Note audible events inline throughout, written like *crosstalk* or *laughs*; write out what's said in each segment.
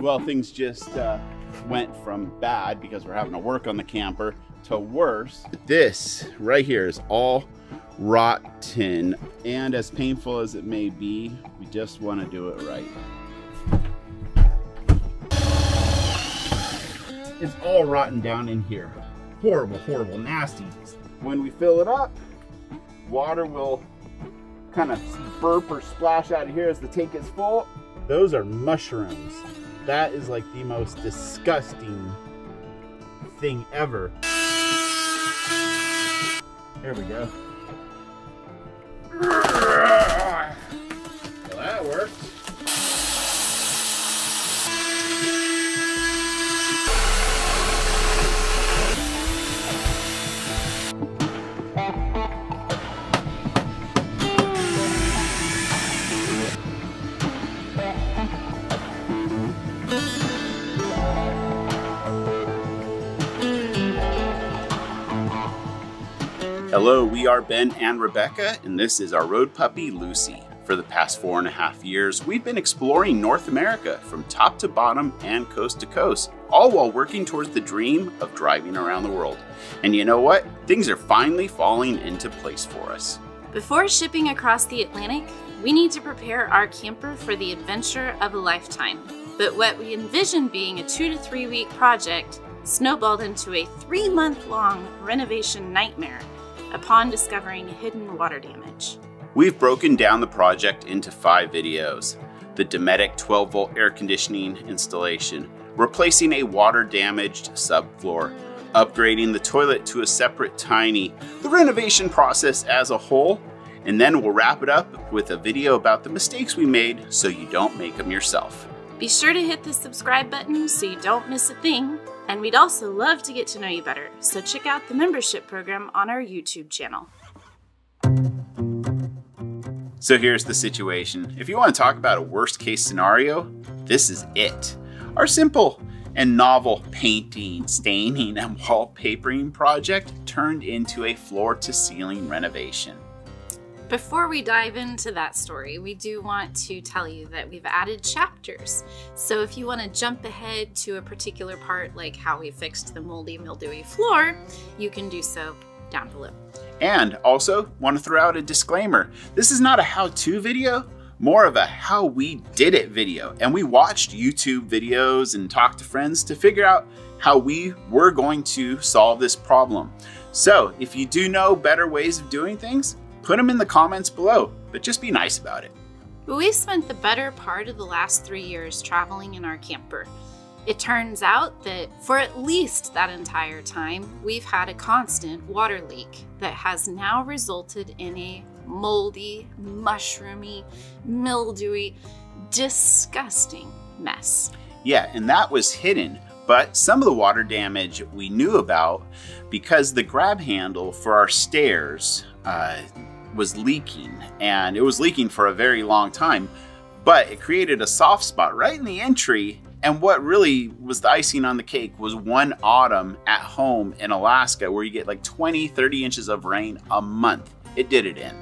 Well, things just uh, went from bad because we're having to work on the camper to worse. This right here is all rotten. And as painful as it may be, we just want to do it right. It's all rotten down in here. Horrible, horrible, nasty. When we fill it up, water will kind of burp or splash out of here as the tank is full. Those are mushrooms. That is like the most disgusting thing ever. There we go. *laughs* Hello, we are Ben and Rebecca, and this is our road puppy, Lucy. For the past four and a half years, we've been exploring North America from top to bottom and coast to coast, all while working towards the dream of driving around the world. And you know what? Things are finally falling into place for us. Before shipping across the Atlantic, we need to prepare our camper for the adventure of a lifetime. But what we envisioned being a two to three week project snowballed into a three month long renovation nightmare upon discovering hidden water damage. We've broken down the project into five videos. The Dometic 12 volt air conditioning installation, replacing a water damaged subfloor, upgrading the toilet to a Separett Tiny, the renovation process as a whole, and then we'll wrap it up with a video about the mistakes we made so you don't make them yourself. Be sure to hit the subscribe button so you don't miss a thing. And we'd also love to get to know you better, so check out the membership program on our YouTube channel. So here's the situation. If you want to talk about a worst case scenario, this is it. Our simple and novel painting, staining, and *laughs* wallpapering project turned into a floor to ceiling renovation. Before we dive into that story, we do want to tell you that we've added chapters. So if you want to jump ahead to a particular part, like how we fixed the moldy, mildewy floor, you can do so down below. And also, want to throw out a disclaimer this is not a how to video, more of a how we did it video. And we watched YouTube videos and talked to friends to figure out how we were going to solve this problem. So if you do know better ways of doing things, put them in the comments below, but just be nice about it. We've spent the better part of the last three years traveling in our camper. It turns out that for at least that entire time, we've had a constant water leak that has now resulted in a moldy, mushroomy, mildewy, disgusting mess. Yeah, and that was hidden, but some of the water damage we knew about because the grab handle for our stairs uh, was leaking and it was leaking for a very long time, but it created a soft spot right in the entry. And what really was the icing on the cake was one autumn at home in Alaska where you get like 20, 30 inches of rain a month. It did it in.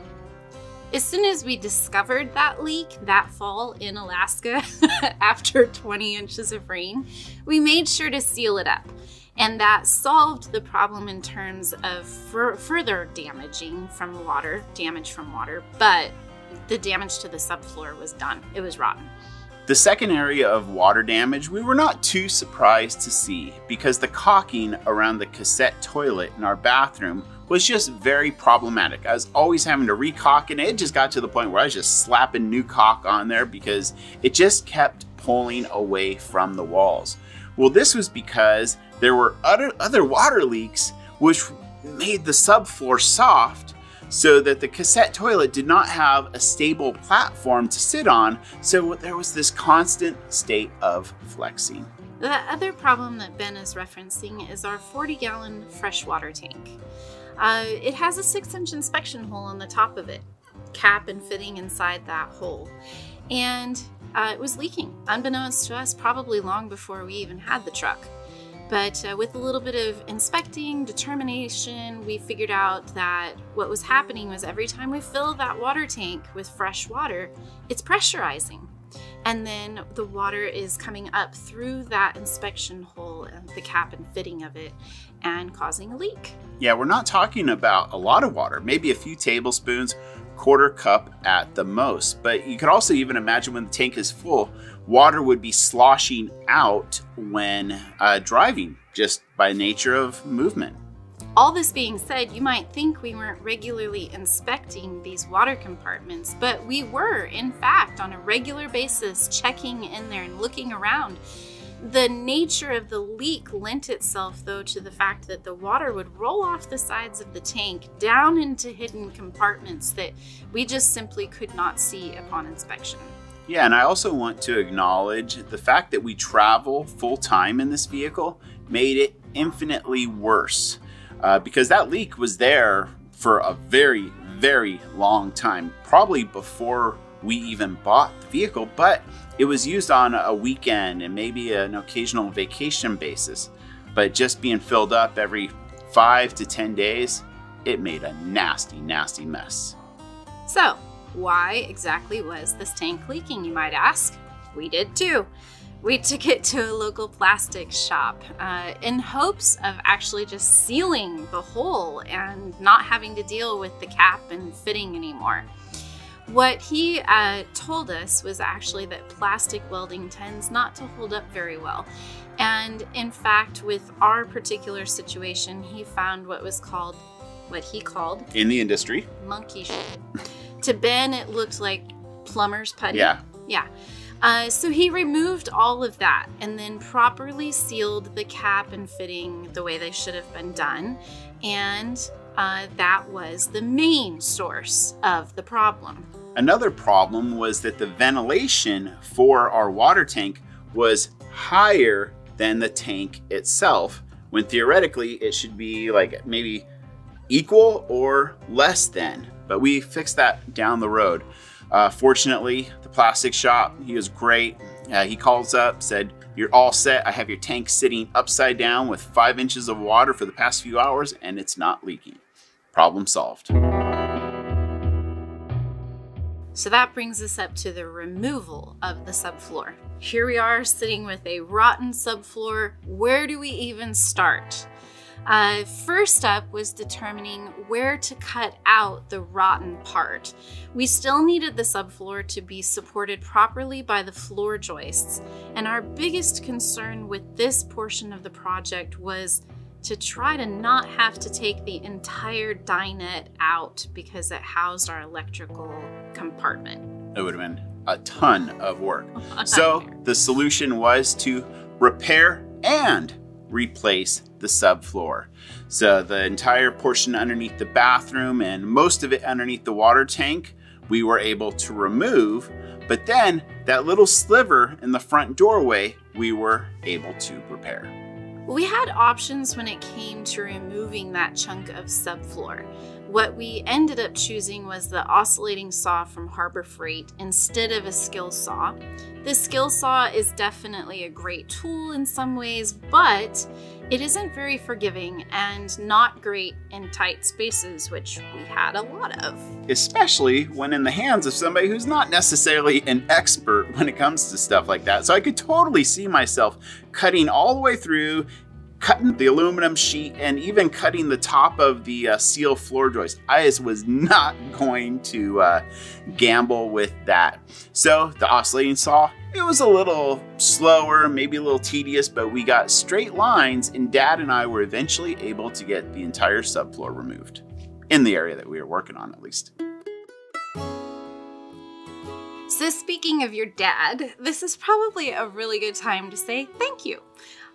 As soon as we discovered that leak that fall in Alaska *laughs* after 20 inches of rain, we made sure to seal it up. And that solved the problem in terms of further damaging from water, damage from water, but the damage to the subfloor was done. It was rotten. The second area of water damage we were not too surprised to see because the caulking around the cassette toilet in our bathroom was just very problematic. I was always having to recaulk and it just got to the point where I was just slapping new caulk on there because it just kept pulling away from the walls. Well, this was because there were other, other water leaks which made the subfloor soft so that the cassette toilet did not have a stable platform to sit on, so there was this constant state of flexing. The other problem that Ben is referencing is our 40 gallon freshwater tank. Uh, it has a 6 inch inspection hole on the top of it, cap and fitting inside that hole. And uh, it was leaking, unbeknownst to us, probably long before we even had the truck. But uh, with a little bit of inspecting, determination, we figured out that what was happening was every time we fill that water tank with fresh water, it's pressurizing. and then the water is coming up through that inspection hole and the cap and fitting of it and causing a leak. Yeah, we're not talking about a lot of water, maybe a few tablespoons, quarter cup at the most. But you could also even imagine when the tank is full, water would be sloshing out when uh, driving just by nature of movement. All this being said, you might think we weren't regularly inspecting these water compartments, but we were, in fact, on a regular basis checking in there and looking around. The nature of the leak lent itself, though, to the fact that the water would roll off the sides of the tank down into hidden compartments that we just simply could not see upon inspection. Yeah, and I also want to acknowledge the fact that we travel full time in this vehicle made it infinitely worse uh, because that leak was there for a very, very long time, probably before we even bought the vehicle, but it was used on a weekend and maybe an occasional vacation basis. But just being filled up every five to 10 days, it made a nasty, nasty mess. So, why exactly was this tank leaking, you might ask? We did too we took it to a local plastic shop uh, in hopes of actually just sealing the hole and not having to deal with the cap and fitting anymore. What he uh, told us was actually that plastic welding tends not to hold up very well. And in fact, with our particular situation, he found what was called, what he called, in the industry, monkey shit. to Ben, it looked like plumber's putty. Yeah. Yeah. Uh, so he removed all of that and then properly sealed the cap and fitting the way they should have been done. And uh, that was the main source of the problem. Another problem was that the ventilation for our water tank was higher than the tank itself, when theoretically it should be like maybe equal or less than. But we fixed that down the road. Uh, fortunately, the plastic shop, he was great. Uh, he calls up, said, You're all set. I have your tank sitting upside down with five inches of water for the past few hours, and it's not leaking. Problem solved. So that brings us up to the removal of the subfloor. Here we are sitting with a rotten subfloor. Where do we even start? Uh, first up was determining where to cut out the rotten part. We still needed the subfloor to be supported properly by the floor joists, and our biggest concern with this portion of the project was to try to not have to take the entire dinette out because it housed our electrical compartment. It would have been a ton of work. *laughs* so the solution was to repair and replace the subfloor. So the entire portion underneath the bathroom and most of it underneath the water tank, we were able to remove. But then that little sliver in the front doorway, we were able to repair. We had options when it came to removing that chunk of subfloor. What we ended up choosing was the oscillating saw from Harbor Freight instead of a Skil saw. The Skil saw is definitely a great tool in some ways, but it isn't very forgiving and not great in tight spaces, which we had a lot of. Especially when in the hands of somebody who's not necessarily an expert when it comes to stuff like that. So I could totally see myself cutting all the way through, cutting the aluminum sheet and even cutting the top of the uh, seal floor joist. I was not going to uh, gamble with that. So the oscillating saw, it was a little slower, maybe a little tedious, but we got straight lines and dad and I were eventually able to get the entire subfloor removed. In the area that we were working on at least. So speaking of your dad, this is probably a really good time to say thank you.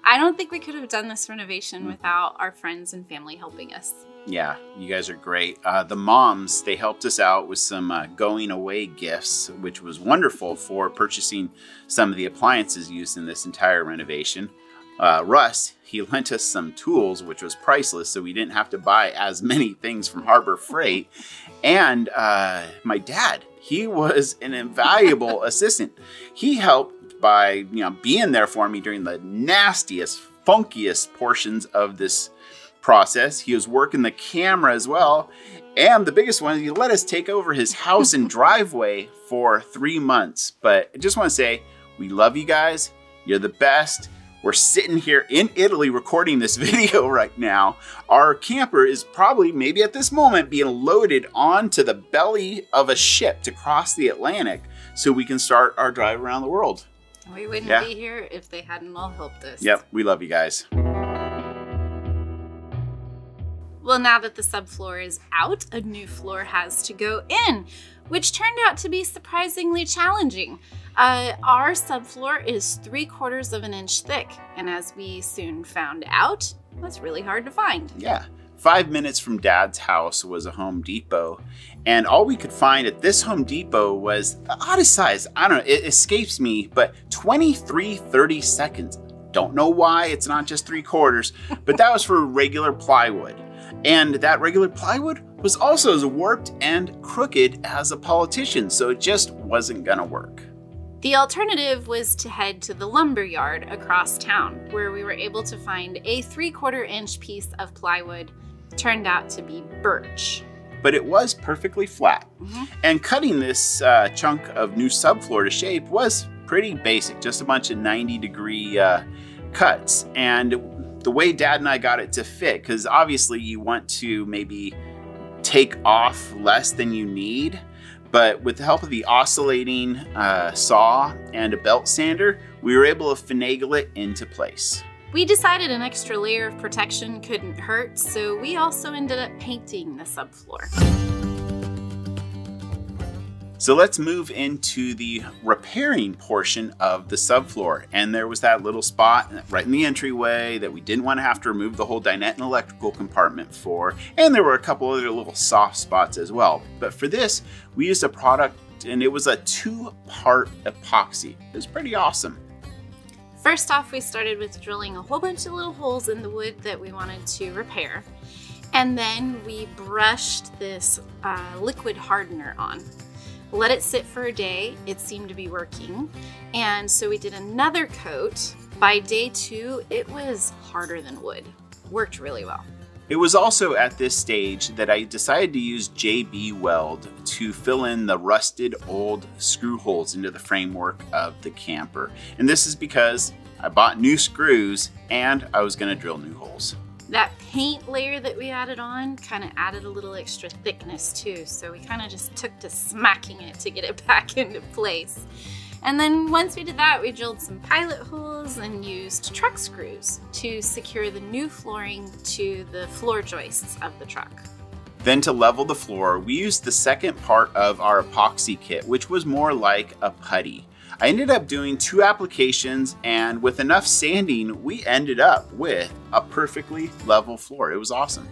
I don't think we could have done this renovation without our friends and family helping us. Yeah, you guys are great. Uh, the moms, they helped us out with some uh, going away gifts, which was wonderful for purchasing some of the appliances used in this entire renovation. Uh, Russ, he *laughs* lent us some tools, which was priceless, so we didn't have to buy as many things from Harbor Freight. And uh, my dad, he was an invaluable *laughs* assistant. He helped by you know being there for me during the nastiest, funkiest portions of this process. He was working the camera as well, And the biggest one, he let us take over his house and *laughs* driveway for three months. But I just want to say, we love you guys. You're the best. We're sitting here in Italy recording this *laughs* video right now. Our camper is probably, maybe at this moment, being loaded onto the belly of a ship to cross the Atlantic so we can start our drive around the world. We wouldn't Yeah. be here if they hadn't all helped us. Yep, we love you guys. Well, now that the subfloor is out, a new floor has to go in, which turned out to be surprisingly challenging. Uh, our subfloor is three quarters of an inch thick, and as we soon found out, that's really hard to find. Yeah. Five minutes from Dad's house was a Home Depot, and all we could find at this Home Depot was the oddest size. I don't know, it escapes me, but 23 30 seconds. Don't know why it's not just three quarters, but that was for regular plywood. And that regular plywood was also as warped and crooked as a politician, so it just wasn't gonna work. The alternative was to head to the lumber yard across town, where we were able to find a three quarter inch piece of plywood. Turned out to be birch. but it was perfectly flat. Mhm. And cutting this uh, chunk of new subfloor to shape was pretty basic, just a bunch of 90 degree uh, cuts. And the way Dad and I got it to fit, because obviously you want to maybe take off less than you need, but with the help of the oscillating uh, saw and a belt sander, we were able to finagle it into place. We decided an extra layer of protection couldn't hurt, so we also ended up painting the subfloor. So let's move into the repairing portion of the subfloor. And there was that little spot right in the entryway that we didn't want to have to remove the whole dinette and electrical compartment for. And there were a couple other little soft spots as well. But for this, we used a product and it was a two part epoxy. It was pretty awesome. First off, we started with drilling a whole bunch of little holes in the wood that we wanted to repair. And then we brushed this uh, liquid hardener on. Let it sit for a day, it seemed to be working. And so we did another coat. By day two, it was harder than wood. Worked really well. It was also at this stage that I decided to use JB Weld to fill in the rusted old screw holes into the framework of the camper. And this is because I bought new screws and I was going to drill new holes. That paint layer that we added on kind of added a little extra thickness too, so we kind of just took to smacking it to get it *laughs* back into place. And then once we did that, we drilled some pilot holes and used truck screws to secure the new flooring to the floor joists of the truck. Then to level the floor, we used the second part of our epoxy kit, which was more like a putty. I ended up doing two applications and with enough sanding, we ended up with a perfectly level floor. It was awesome.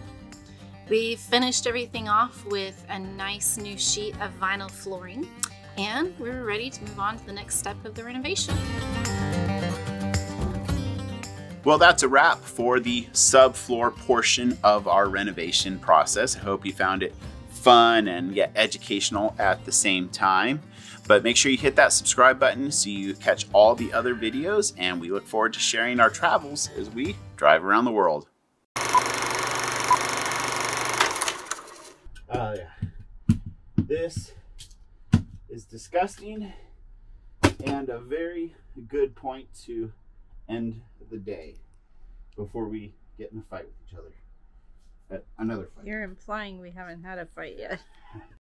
We finished everything off with a nice new sheet of vinyl flooring, and we were ready to move on to the next step of the renovation. Well, that's a wrap for the subfloor portion of our renovation process. I hope you found it fun and yet educational at the same time. But make sure you hit that subscribe button so you catch all the other videos, and we look forward to sharing our travels as we drive around the world. Oh, yeah. This is disgusting and a very good point to end the day before we get in a fight with each other. Uh, another fight. You're implying we haven't had a fight yet. *laughs*